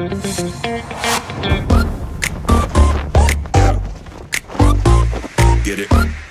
Get it.